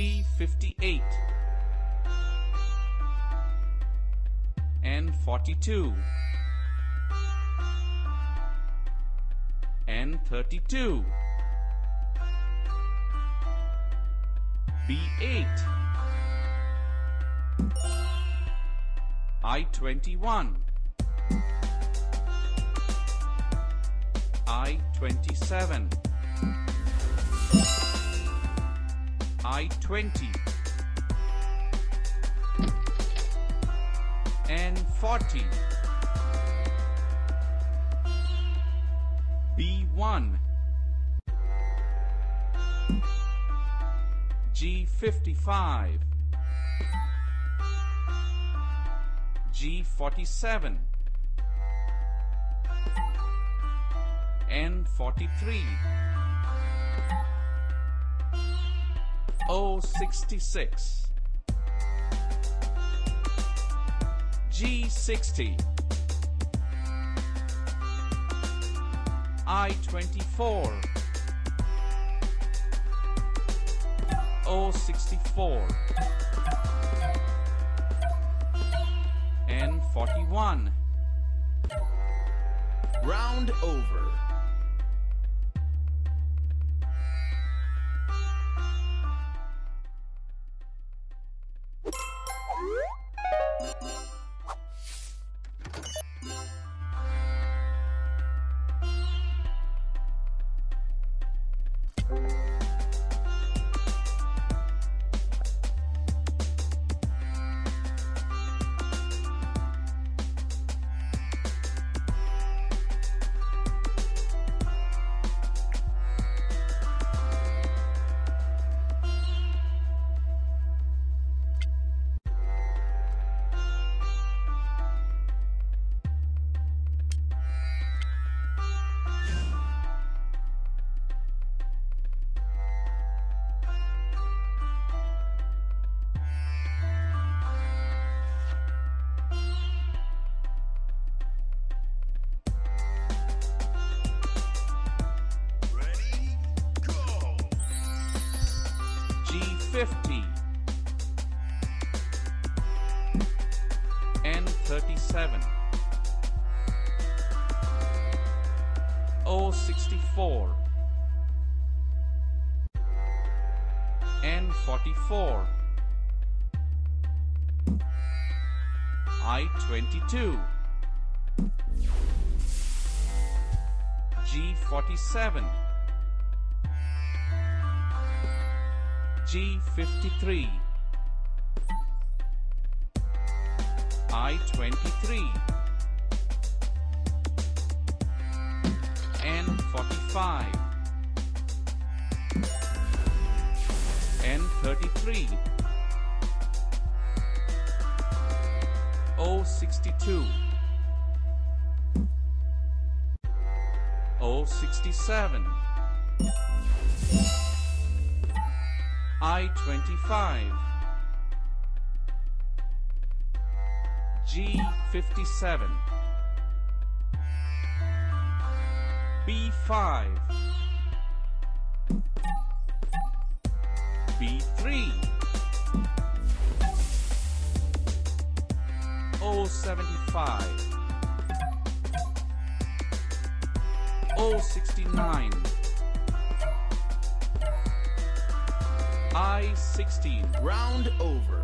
G58 N42 N32 B8 I21 I27 I20 N40 B1 G55 G47 N43 O66 G60 I24 O64 G50 N37 O64 N44 I22 G47 G53 I23 N45 N33 O62 O67 I-25 G57 B5 B3 O75 O69 I-16 Round over.